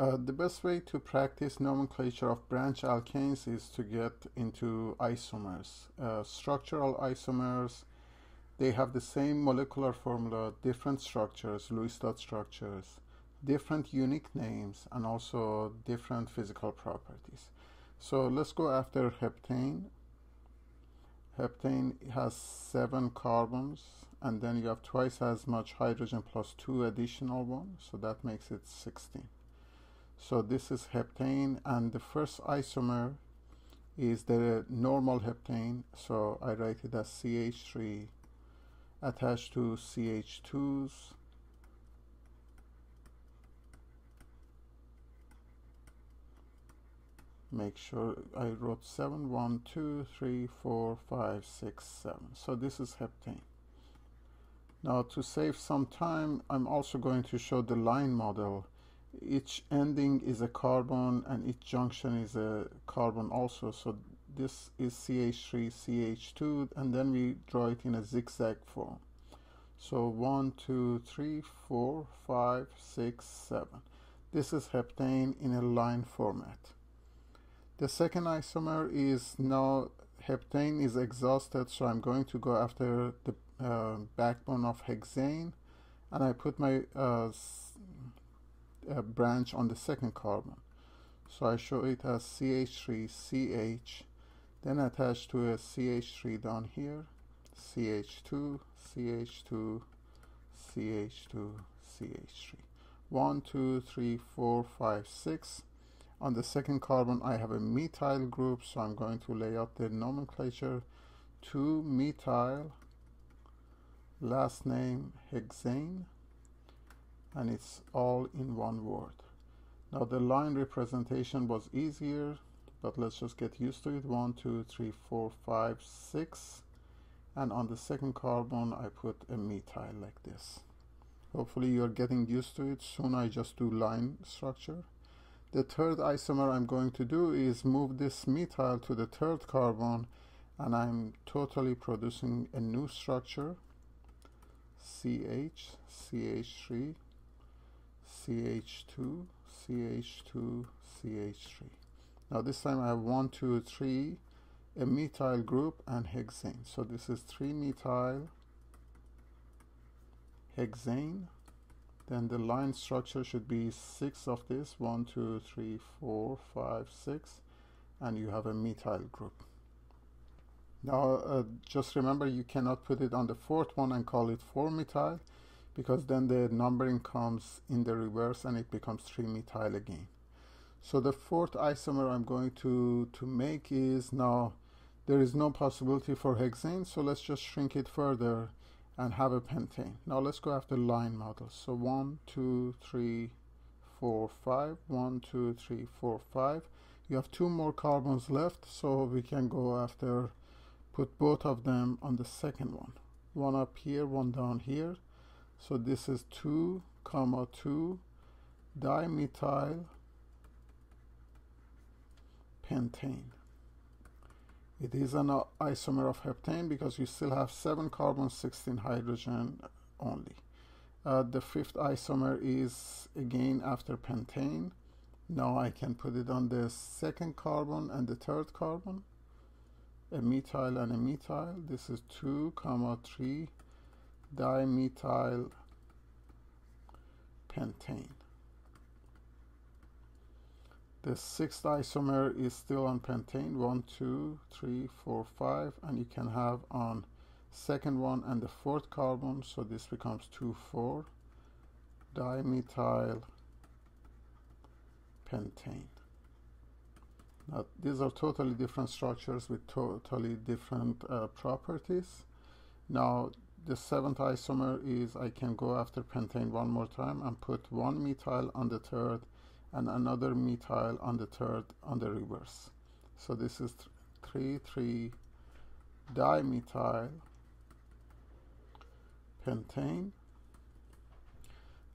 Uh, the best way to practice nomenclature of branch alkanes is to get into isomers. Uh, structural isomers, they have the same molecular formula, different structures, Lewis dot structures, different unique names, and also different physical properties. So let's go after heptane. Heptane has seven carbons, and then you have twice as much hydrogen plus two additional ones, so that makes it 16. So this is heptane and the first isomer is the normal heptane. So I write it as CH3 attached to CH2s. Make sure I wrote 7, 1, 2, 3, 4, 5, 6, 7. So this is heptane. Now to save some time, I'm also going to show the line model each ending is a carbon and each junction is a carbon also. So this is CH3 CH2 and then we draw it in a zigzag form. So one two three four five six seven. This is heptane in a line format. The second isomer is now heptane is exhausted so I'm going to go after the uh, backbone of hexane. And I put my uh, a branch on the second carbon. So I show it as CH3CH, then attach to a CH3 down here, CH2, CH2, CH2, CH3. 1, 2, 3, 4, 5, 6. On the second carbon, I have a methyl group, so I'm going to lay out the nomenclature. 2 methyl, last name hexane and it's all in one word. Now the line representation was easier, but let's just get used to it. One, two, three, four, five, six. And on the second carbon, I put a methyl like this. Hopefully you're getting used to it. Soon I just do line structure. The third isomer I'm going to do is move this methyl to the third carbon and I'm totally producing a new structure. CH, CH3, CH2, CH2, CH3. Now this time I have 1, 2, 3, a methyl group and hexane. So this is 3 methyl, hexane. Then the line structure should be 6 of this, 1, 2, 3, 4, 5, 6. And you have a methyl group. Now uh, just remember you cannot put it on the fourth one and call it 4-methyl because then the numbering comes in the reverse and it becomes 3-methyl again. So the fourth isomer I'm going to, to make is now there is no possibility for hexane, so let's just shrink it further and have a pentane. Now let's go after line models. So 1, 2, 3, 4, 5, 1, 2, 3, 4, 5. You have two more carbons left, so we can go after, put both of them on the second one. One up here, one down here. So this is 2 comma 2 dimethyl pentane. It is an isomer of heptane because you still have 7 carbon 16 hydrogen only. Uh, the fifth isomer is again after pentane. Now I can put it on the second carbon and the third carbon. A methyl and a methyl. This is 2 comma 3 dimethyl pentane. The sixth isomer is still on pentane, one, two, three, four, five, and you can have on second one and the fourth carbon, so this becomes 2, 4, dimethyl pentane. Now, these are totally different structures with totally different uh, properties. Now, the seventh isomer is I can go after pentane one more time and put one methyl on the third and another methyl on the third on the reverse. So this is 3,3 dimethyl pentane.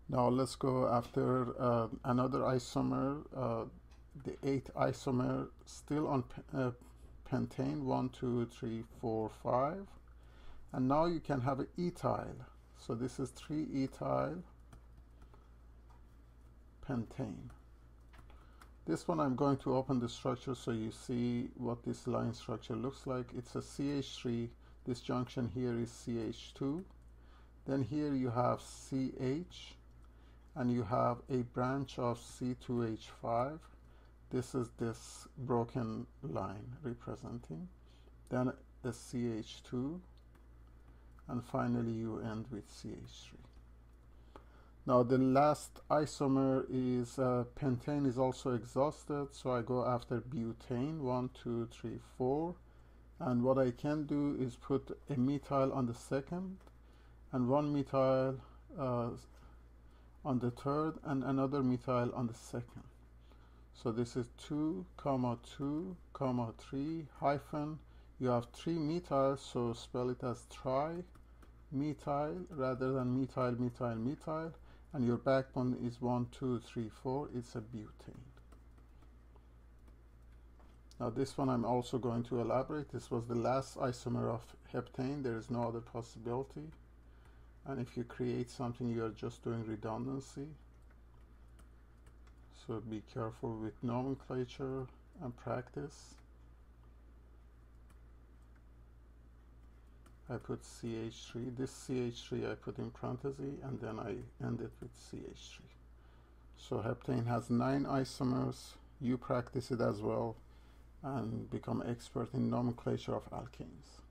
Now let's go after uh, another isomer, uh, the eighth isomer, still on uh, pentane, one, two, three, four, five and now you can have an ethyl so this is 3 ethyl pentane This one I'm going to open the structure so you see what this line structure looks like. It's a CH3. This junction here is CH2. Then here you have CH and you have a branch of C2H5. This is this broken line representing. Then a CH2 and finally you end with CH3. Now the last isomer is uh, pentane is also exhausted, so I go after butane, one, two, three, four. And what I can do is put a methyl on the second and one methyl uh, on the third and another methyl on the second. So this is 2, comma 2, comma 3, hyphen. You have three methyls, so spell it as tri methyl rather than methyl, methyl, methyl and your backbone is 1, 2, 3, 4, it's a butane. Now this one I'm also going to elaborate. This was the last isomer of heptane. There is no other possibility. And if you create something, you are just doing redundancy. So be careful with nomenclature and practice. I put CH3. This CH3 I put in parentheses and then I end it with CH3. So heptane has nine isomers. You practice it as well and become expert in nomenclature of alkanes.